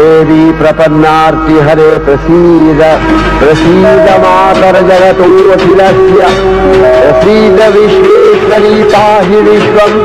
देवी प्रपन्नार्ति हरे प्रसीद प्रसीद मातर जगतोऽखिलस्य प्रसीद विश्वेश्वरी पाहि विश्वम्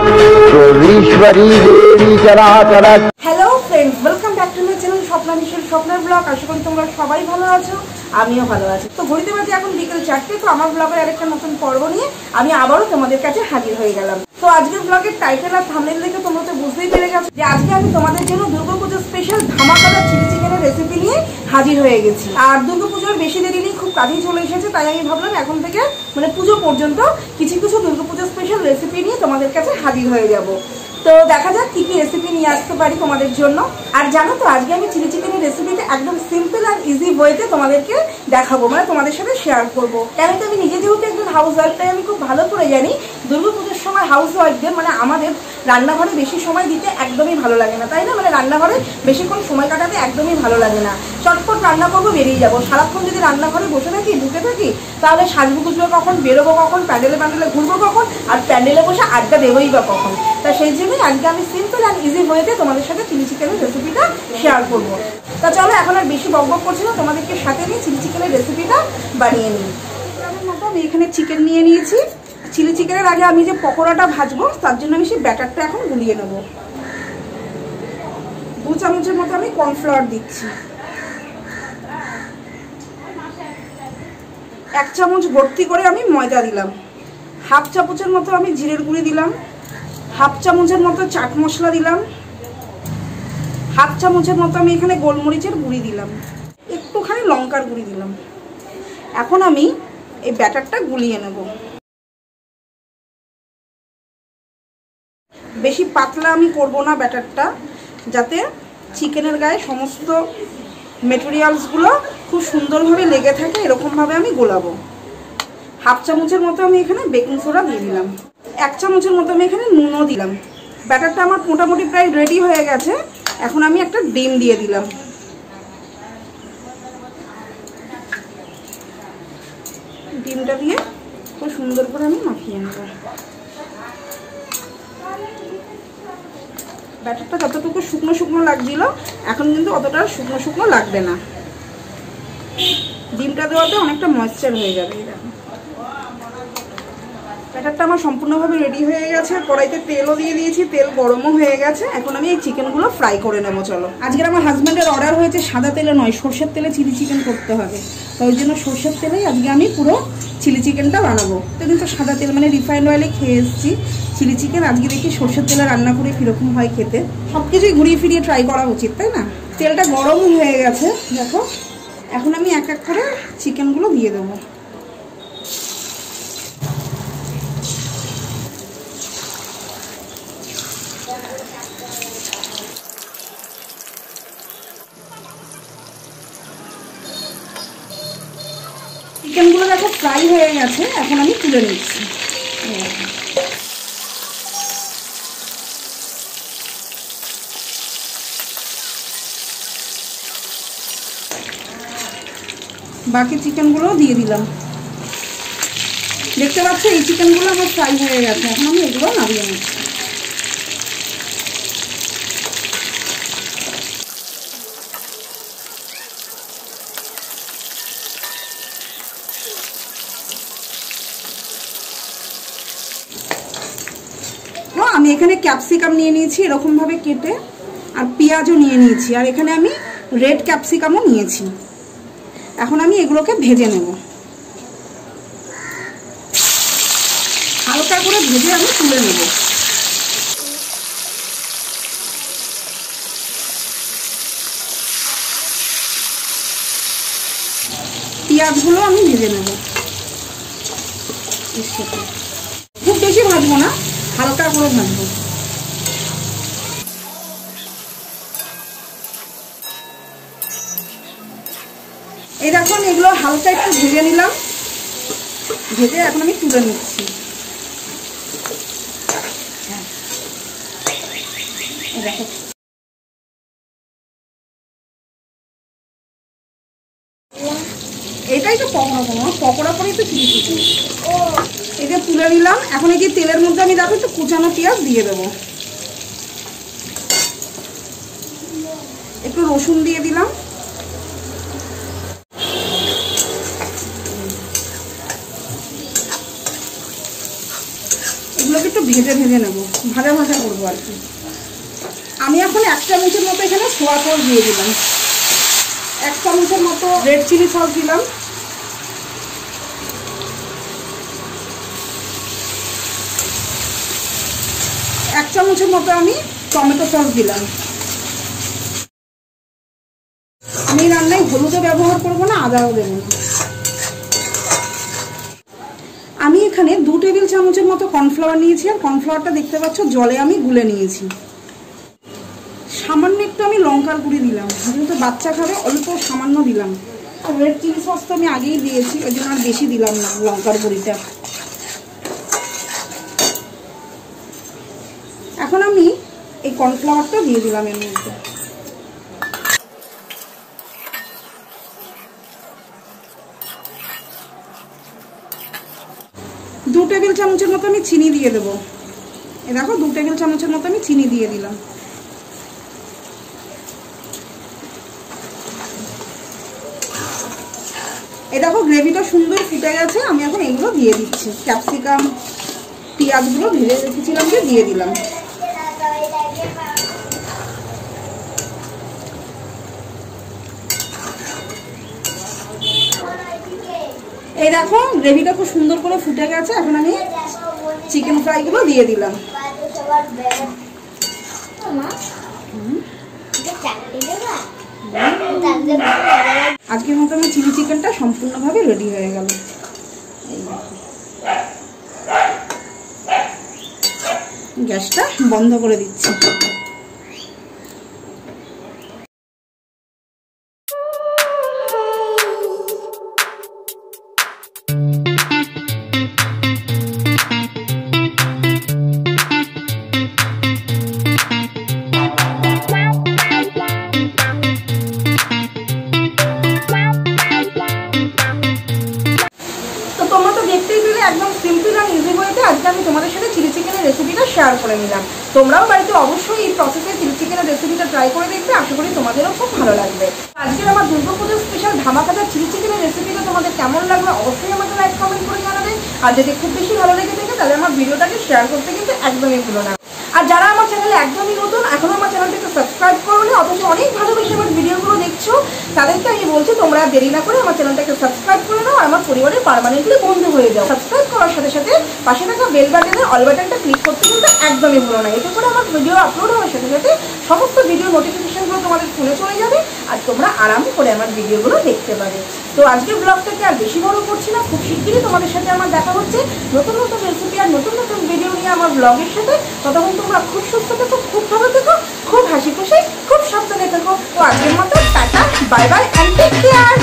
ईश्वरी देवी चराचर hello friends welcome back to my channel Swapna Michelle স্বপ্নের ব্লগ আশা করি তোমরা সবাই ভালো আছো আমিও ভালো আছি তো ঘড়িতে বাজে এখন বিকেল চারটে তো আমার ব্লগের আরেকটা নতুন পর্ব নিয়ে আমি আবারও তোমাদের কাছে হাজির হয়ে গেলাম তো আজকের ব্লগের টাইটেল আর থামনেল দেখে তোমরা তো বুঝতেই পেরে গেছো যে আজকে আমি তোমাদের জন্য দুর্গাপুজোর স্পেশাল ধামাকাদার চিলি চিকেনের রেসিপি নিয়ে হাজির হয়ে গেছি। আর দুর্গাপুজোর বেশি দেরি নেই, খুব কাজেই চলে এসেছে, তাই আমি ভাবলাম এখন থেকে মানে পুজো পর্যন্ত কিছু কিছু দুর্গাপুজোর স্পেশাল রেসিপি নিয়ে তোমাদের কাছে হাজির হয়ে যাব। তো দেখা যাক কি কি রেসিপি নিয়ে আসতে পারি তোমাদের জন্য। আর জানো তো, আজকে আমি চিলি চিকেনের রেসিপিটা একদম সিম্পল আর ইজি ওয়েতে তোমাদেরকে দেখাবো মানে তোমাদের সাথে শেয়ার করব। কেন কি আমি নিজে যেহেতু একজন হাউস ওয়াইফ তাই আমি খুব ভালো করে জানি দুর্গাপুজোর সময় হাউস ওয়াইফদের মানে আমাদের রান্নাঘরে বেশি সময় দিতে একদমই ভালো লাগে না, তাই না? মানে রান্নাঘরে বেশিক্ষণ সময় কাটাতে একদমই ভালো লাগে না। চটপট রান্না করব, বেরিয়ে যাব। সারাক্ষণ যদি রান্নাঘরে বসে থাকি, ঢুকে থাকি, তাহলে সাজবো গুজবো কখন, বেরোবো কখন, প্যান্ডেলে প্যান্ডেলে ঘুরবো কখন, আর প্যান্ডেলে বসে আড্ডা দেবোই বা কখন? তা সেই জন্যই আজকে আমি সিম্পল অ্যান্ড ইজি ওয়েতে তোমাদের সাথে চিলি চিকেনের রেসিপিটা শেয়ার করব। তা চলো, এখন আর বেশি বক বক করছি না, তোমাদেরকে সাথে নিয়ে চিলি চিকেনের রেসিপিটা বানিয়ে নিই। আমি এখানে চিকেন নিয়ে নিয়েছি। চিলি চিকেনের আগে আমি যে পকোড়াটা ভাজবো, তার জন্য আমি সেই ব্যাটারটা এখন গুলিয়ে নেব। দু চামচের মতো আমি কর্নফ্লাওয়ার দিচ্ছি। এক চামচ ভর্তি করে আমি ময়দা দিলাম। হাফ চামচের মতো আমি জিরের গুঁড়ি দিলাম। হাফ চামচের মতো চাট মশলা দিলাম। হাফ চামচের মতো আমি এখানে গোলমরিচের গুঁড়ি দিলাম। একটুখানি লঙ্কার গুঁড়ি দিলাম। এখন আমি এই ব্যাটারটা গুলিয়ে নেব। বেশি পাতলা আমি করব না ব্যাটারটা, যাতে চিকেনের গায়ে সমস্ত মেটেরিয়ালসগুলো খুব সুন্দরভাবে লেগে থাকে, এরকমভাবে আমি গোলাবো। হাফ চামচের মতো আমি এখানে বেকিং সোডা দিয়ে দিলাম। এক চামচের মতো আমি এখানে নুনও দিলাম। ব্যাটারটা আমার মোটামুটি প্রায় রেডি হয়ে গেছে। এখন আমি একটা ডিম দিয়ে দিলাম। ডিমটা দিয়ে খুব সুন্দর করে আমি মাখিয়ে নেব। ব্যাটারটা যতটুকু শুকনো শুকনো লাগছিল, এখন কিন্তু অতটা শুকনো শুকনো লাগবে না। ডিমটা দেওয়াতে অনেকটা ময়েশ্চার হয়ে যাবে ব্যাটারটা আমার সম্পূর্ণভাবে রেডি হয়ে গেছে। কড়াইতে তেলও দিয়ে দিয়েছি, তেল গরমও হয়ে গেছে। এখন আমি এই চিকেনগুলো ফ্রাই করে নেব, চলো। আজকের আমার হাজব্যান্ডের অর্ডার হয়েছে সাদা তেলে নয়, সর্ষের তেলে চিলি চিকেন করতে হবে। তো ওই জন্য সর্ষের তেলেই আজকে আমি পুরো চিলি চিকেনটা বানাবো। তো কিন্তু সাদা তেল মানে রিফাইন্ড অয়েলে খেয়ে এসেছি। চিলি চিকেন আজকে দেখি সর্ষের তেলে রান্না করে কীরকম হয় খেতে। সব কিছুই ঘুরিয়ে ফিরিয়ে ট্রাই করা উচিত, তাই না? তেলটা গরম হয়ে গেছে, দেখো। এখন আমি এক এক করে চিকেনগুলো দিয়ে দেবো। চিকেনগুলো দেখো ফ্রাই হয়ে গেছে, এখন আমি তুলে নিচ্ছি। বাকি চিকেনগুলোও দিয়ে দিলাম। দেখতে পাচ্ছ, এই চিকেনগুলো আমার ফ্রাই হয়ে গেছে। এখন আমি এগুলো নামিয়ে নিচ্ছি। আমি এখানে ক্যাপসিকাম নিয়ে নিয়েছি এরকমভাবে কেটে, আর পেঁয়াজও নিয়ে নিয়েছি। আর এখানে আমি রেড ক্যাপসিকামও নিয়েছি। এখন আমি এগুলোকে ভেজে নেব। হালকা করে ভেজে আমি তুলে নেব। পেঁয়াজগুলো আমি ভেজে নেব। খুব বেশি ভাজবো না, হালকা করে ভাজবো। এই দেখুন এগুলো হালকা একটু ভেজে নিলাম। ভেজে এখন আমি তুলে নিচ্ছি। দেখো। এটাই তো পকোড়া পকোড়া। পকোড়া করেই তো চিকেন এই যে তুলে নিলাম। এখন এই যে তেলের মধ্যে আমি দেখো একটু কুচানো পেঁয়াজ দিয়ে দেবো। একটু রসুন দিয়ে দিলাম এগুলোকে একটু ভেজে ভেজে নেব। ভাজা ভাজা করব আর কি। আমি এখন এক চামচের মতো এখানে সোয়া সস দিয়ে দিলাম। এক চামচের মতো রেড চিলি সস দিলাম। এক চামচের মতো আমি টমেটো সস দিলাম। আমি রান্নায় হলুদও ব্যবহার করব না, আদাও দেবো না। আমি এখানে দু টেবিল চামচের মতো কর্নফ্লাওয়ার নিয়েছি, আর কর্নফ্লাওয়ারটা দেখতে পাচ্ছ, জলে আমি গুলে নিয়েছি। সামান্য একটু আমি লঙ্কার গুঁড়ি দিলাম, যেহেতু বাচ্চা খাবে, অল্প সামান্য দিলাম। আর রেড চিলি সস তো আমি আগেই দিয়েছি, ওই জন্য আর বেশি দিলাম না লঙ্কার গুঁড়িটা। এখন আমি এই কর্নফ্লাওয়ারটা দিয়ে দিলাম এর মধ্যে। দু টেবিল চামচের মতো আমি চিনি দিয়ে দেবো। এ দেখো, দু টেবিল চামচের মতো আমি চিনি দিয়ে দিলাম। এ দেখো, গ্রেভিটা সুন্দর ফুটে গেছে, আমি এখন এগুলো দিয়ে দিচ্ছি। ক্যাপসিকাম, পেঁয়াজগুলো ভেজে রেখেছিলাম যে দিয়ে দিলাম। এই দেখো, গ্রেভিটা খুব সুন্দর করে ফুটে গেছে। এখন আমি চিকেন ফ্রাইগুলো দিয়ে দিলাম। আজকের মতো আমার চিলি চিকেনটা সম্পূর্ণভাবে রেডি হয়ে গেল। গ্যাসটা বন্ধ করে দিচ্ছি। দেখতেই পেলে একদম সিম্পল আর ইজি ওয়েতে আজকে আমি তোমাদের সাথে চিলি চিকেনের রেসিপিটা শেয়ার করে নিলাম। তোমরাও বাড়িতে অবশ্যই এই প্রসেসে চিলি চিকেনের রেসিপিটা ট্রাই করে দেখবে। আশা করি তোমাদেরও খুব ভালো লাগবে। আজকের আমার দুর্গাপুজোর স্পেশাল ধামাকাটা চিলি চিকেনের রেসিপিটা তোমাদের কেমন লাগবে অবশ্যই আমাকে লাইক কমেন্ট করে জানাবে। আর যদি খুব বেশি ভালো লেগে থাকে, তাহলে আমার ভিডিওটাকে শেয়ার করতে কিন্তু একদমই ভুলো না। আর যারা আমার চ্যানেলে একদমই নতুন, এখনও আমার চ্যানেলটাকে সাবস্ক্রাইব করোনি অথচ অনেক ভালোবেসে আমার ভিডিওগুলো দেখছ, তাদেরকে আমি বলছি, তোমরা দেরি না করে আমার চ্যানেলটাকে সাবস্ক্রাইব করে নাও, আর আমার পরিবারের পারমানেন্টলি বন্ধু হয়ে যাও। সাবস্ক্রাইব করার সাথে সাথে পাশে থাকা বেল বাটনের অল বাটনটা ক্লিক করতে কিন্তু একদমই ভুলো না। এতে করে আমার ভিডিও আপলোড হওয়ার সাথে সাথে সমস্ত ভিডিও নোটিফিকেশনগুলো তোমাদের ফোনে চলে যাবে আর তোমরা আরাম করে আমার ভিডিওগুলো দেখতে পাবে। তো আজকের ব্লগটাকে আর বেশি বড় করছি না, খুব শিগগিরই তোমাদের সাথে আমার দেখা হচ্ছে। নতুন নতুন রেসিপি আর নতুন নতুন ভিডিও নিয়ে আমার ব্লগের সাথে। ততক্ষণ তোমরা খুব সুস্থ থেকো, খুব ভালো থেকো, খুব হাসি খুশি, খুব সাবধানে থেকো। তো আজকের মতো tata bye bye and take care